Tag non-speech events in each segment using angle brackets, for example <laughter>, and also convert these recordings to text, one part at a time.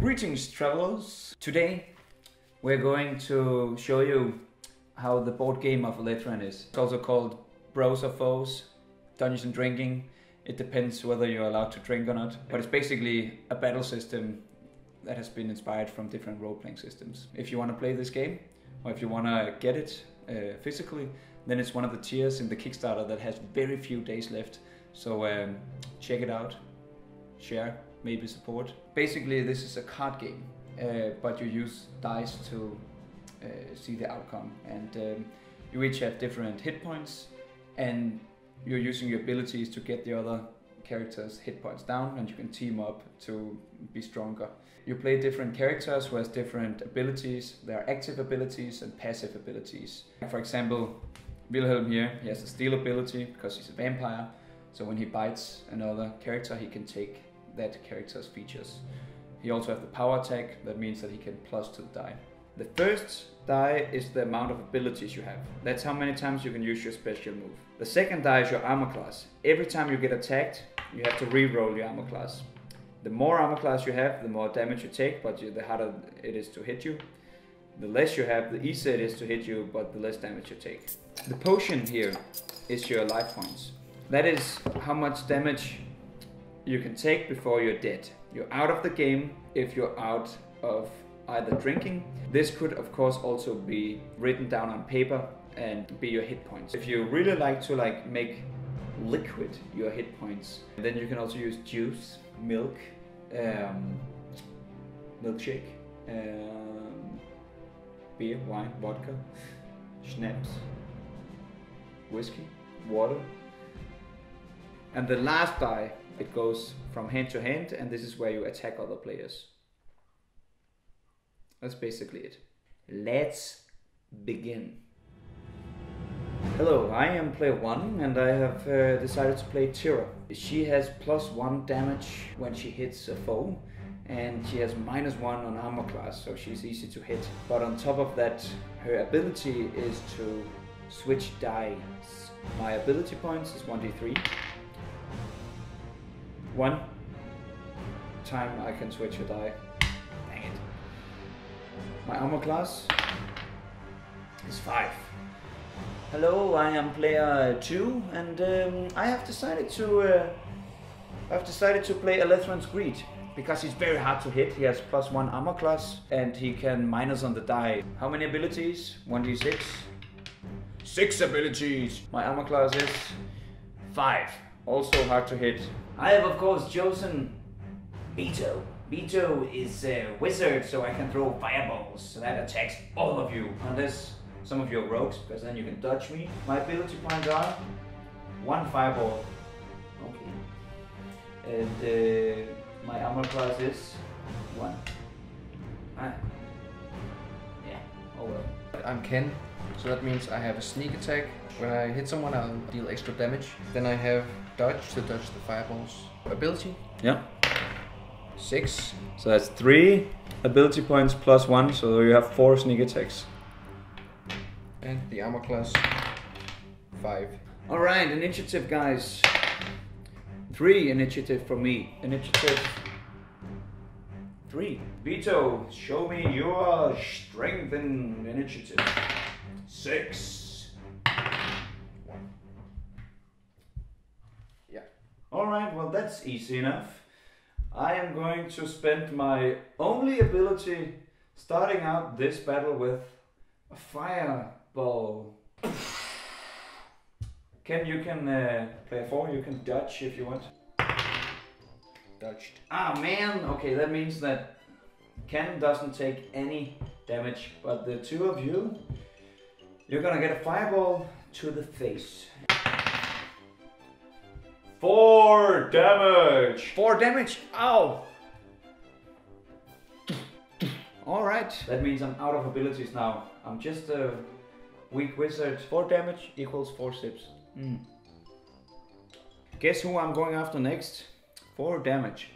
Greetings travelers! Today we're going to show you how the board game of Alethrion is. It's also called Bros or Foes, Dungeons and Drinking. It depends whether you're allowed to drink or not. But it's basically a battle system that has been inspired from different role-playing systems. If you want to play this game, or if you want to get it uh, physically, then it's one of the tiers in the Kickstarter that has very few days left. So um, check it out, share, maybe support. Basically, this is a card game, uh, but you use dice to uh, see the outcome, and um, you each have different hit points, and you're using your abilities to get the other characters' hit points down, and you can team up to be stronger. You play different characters who has different abilities. There are active abilities and passive abilities. For example, Wilhelm here, he has a steal ability because he's a vampire. So when he bites another character, he can take that character's features. He also has the power attack, that means that he can plus to the die. The first die is the amount of abilities you have. That's how many times you can use your special move. The second die is your armor class. Every time you get attacked, you have to re-roll your armor class. The more armor class you have, the more damage you take, but the harder it is to hit you. The less you have, the easier it is to hit you, but the less damage you take. The potion here is your life points. That is how much damage you can take before you're dead. You're out of the game if you're out of either drinking. This could of course also be written down on paper and be your hit points. If you really like to like make liquid your hit points, then you can also use juice, milk, um, milkshake, um, beer, wine, vodka, schnapps, whiskey, water. And the last die, it goes from hand to hand, and this is where you attack other players. That's basically it. Let's begin. Hello, I am player 1 and I have uh, decided to play Tira. She has plus 1 damage when she hits a foe and she has minus 1 on armor class so she's easy to hit. But on top of that, her ability is to switch dice. My ability points is 1d3. One time I can switch a die. Dang it. My armor class is 5. Hello, I am player 2 and um, I have decided to uh, I've decided to play Alethrion's Greed because he's very hard to hit. He has plus 1 armor class and he can minus on the die. How many abilities? 1d6. 6 abilities! My armor class is 5. Also hard to hit. I have of course chosen Beto. Beto is a wizard so I can throw fireballs so that attacks all of you. Unless some of your rogues, because then you can dodge me. My ability points are one fireball. Okay. And uh, my armor class is one. Ah. Yeah. Oh well. I'm Ken, so that means I have a sneak attack. When I hit someone, I'll deal extra damage. Then I have dodge to dodge the fireballs. Ability, Yeah. six. So that's three ability points plus one, so you have four sneak attacks. And the armor class, five. All right, initiative, guys. Three initiative for me. Initiative three. Vito, show me your strength in initiative. Six. One. Yeah. All right, well that's easy enough. I am going to spend my only ability starting out this battle with a fireball. Ken, you can uh, play a four. You can dodge if you want. Dodged. Ah man, okay, that means that Ken doesn't take any damage, but the two of you, you're gonna get a fireball to the face. Four damage! Four damage! Ow! Alright, that means I'm out of abilities now. I'm just a weak wizard. Four damage equals four sips. Hmm. Guess who I'm going after next? Four damage.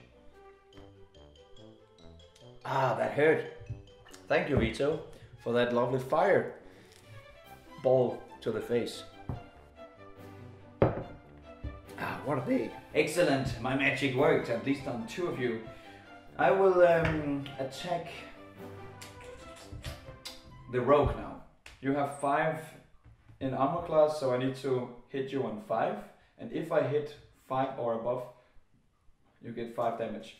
Ah, that hurt. Thank you, Vito, for that lovely fire ball to the face. Ah, what a day. Excellent, my magic worked, at least on two of you. I will um, attack the rogue now. You have five in armor class, so I need to hit you on five. And if I hit five or above, you get five damage.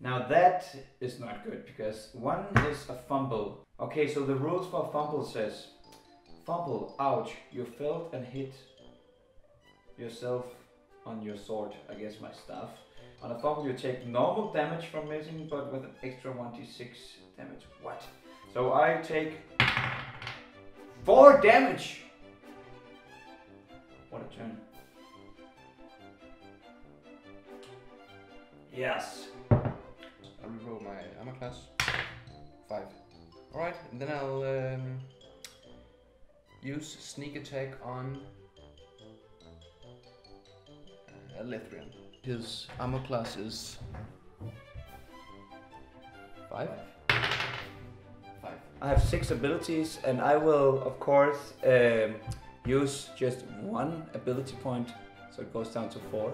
Now that is not good because one is a fumble. Okay, so the rules for fumble says fumble, ouch, you felt and hit yourself on your sword, I guess my staff. On a fumble you take normal damage from missing but with an extra 1d6 damage. What? So I take 4 damage! What a turn. Yes. My armor class. Five. Alright, and then I'll um, use sneak attack on uh, Alethrion. His armor class is five. Five. I have six abilities, and I will, of course, um, use just one ability point, so it goes down to four.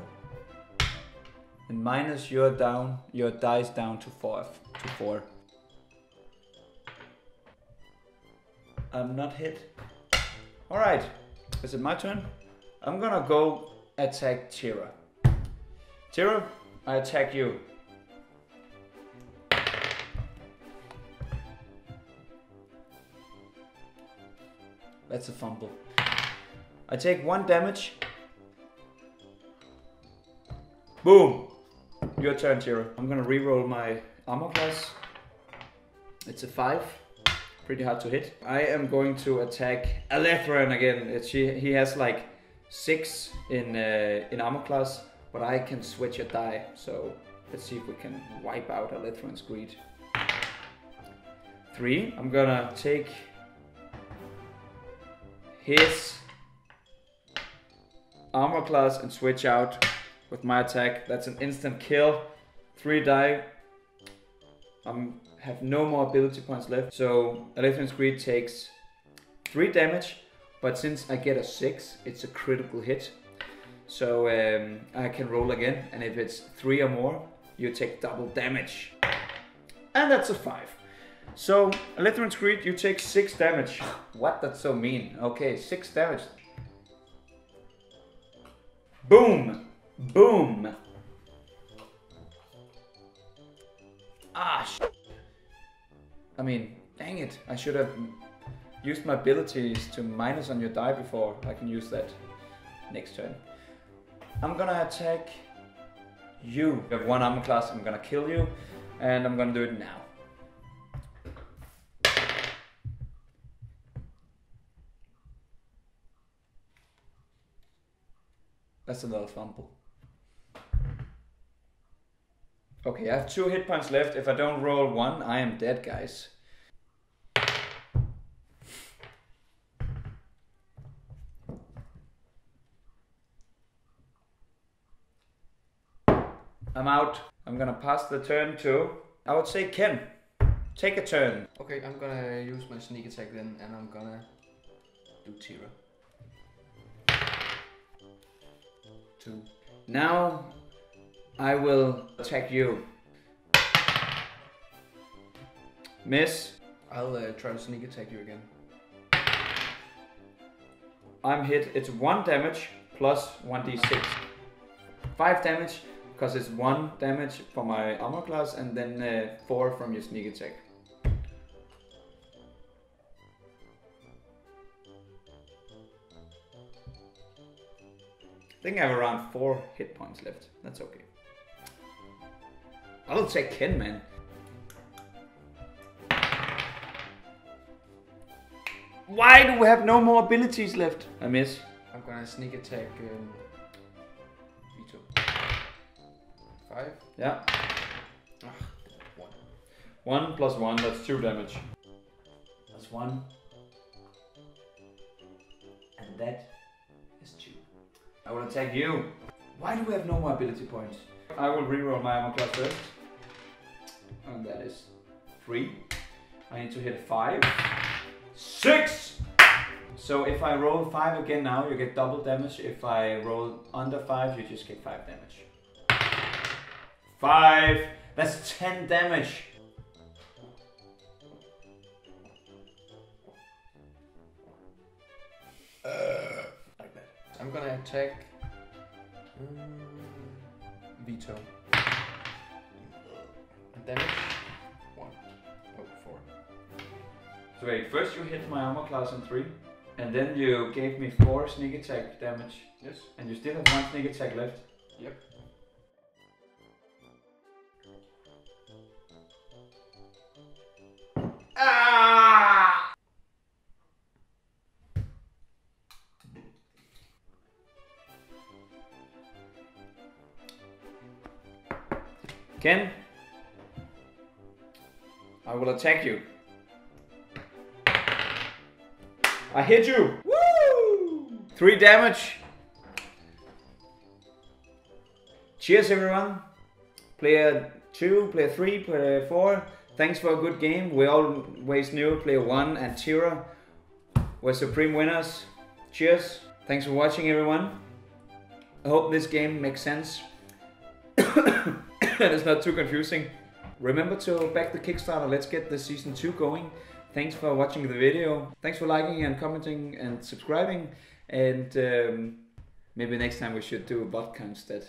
And minus your down, your dice down to four. To four. I'm not hit. All right, is it my turn? I'm gonna go attack Tira. Tira, I attack you. That's a fumble. I take one damage. Boom! Your turn, Tira. I'm gonna reroll my armor class. It's a five. Pretty hard to hit. I am going to attack Alethrion again. It's, he, he has like six in uh, in armor class, but I can switch a die. So let's see if we can wipe out Alethrion's greed. Three. I'm gonna take his armor class and switch out with my attack. That's an instant kill. Three die. I have no more ability points left. So Alethrion's Greed takes three damage, but since I get a six, it's a critical hit. So um, I can roll again, and if it's three or more, you take double damage. And that's a five. So, Alethrion's Greed, you take 6 damage. <sighs> what? That's so mean. Okay, 6 damage. Boom! Boom! Ah, sh I mean, dang it. I should have used my abilities to minus on your die before. I can use that next turn. I'm gonna attack you. You have one armor class, I'm gonna kill you. And I'm gonna do it now. That's another fumble. Okay, I have two hit points left. If I don't roll one, I am dead, guys. I'm out. I'm gonna pass the turn to, I would say Ken. Take a turn. Okay, I'm gonna use my sneak attack then, and I'm gonna do Tira. Two. Now I will attack you. Miss. I'll uh, try to sneak attack you again. I'm hit. It's one damage plus 1d6. Five damage because it's one damage for my armor class and then uh, four from your sneak attack. I think I have around four hit points left. That's okay. I'll take Ken, man. Why do we have no more abilities left? I miss. I'm gonna sneak attack um, Vito. Five. Yeah. Ah, one. One plus one, that's two damage. That's one. And that is two. I will attack you. Why do we have no more ability points? I will reroll my armor class first. And that is three. I need to hit five. Six! So if I roll five again now, you get double damage. If I roll under five, you just get five damage. Five. That's 10 damage. like that. I'm gonna attack. Um, Vito. Damage. One. Oh, four. So wait, first you hit my armor class on 3, and then you gave me 4 sneak attack damage, Yes. and you still have 1 sneak attack left. Yep. Ken, I will attack you. I hit you. Woo! Three damage. Cheers, everyone. Player two, player three, player four. Thanks for a good game. We always knew player one and Tira were supreme winners. Cheers. Thanks for watching, everyone. I hope this game makes sense <coughs> <laughs> and it's not too confusing. Remember to back the Kickstarter. Let's get the season two going. Thanks for watching the video. Thanks for liking and commenting and subscribing. And um, maybe next time we should do a vodka instead.